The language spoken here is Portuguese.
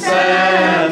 céu.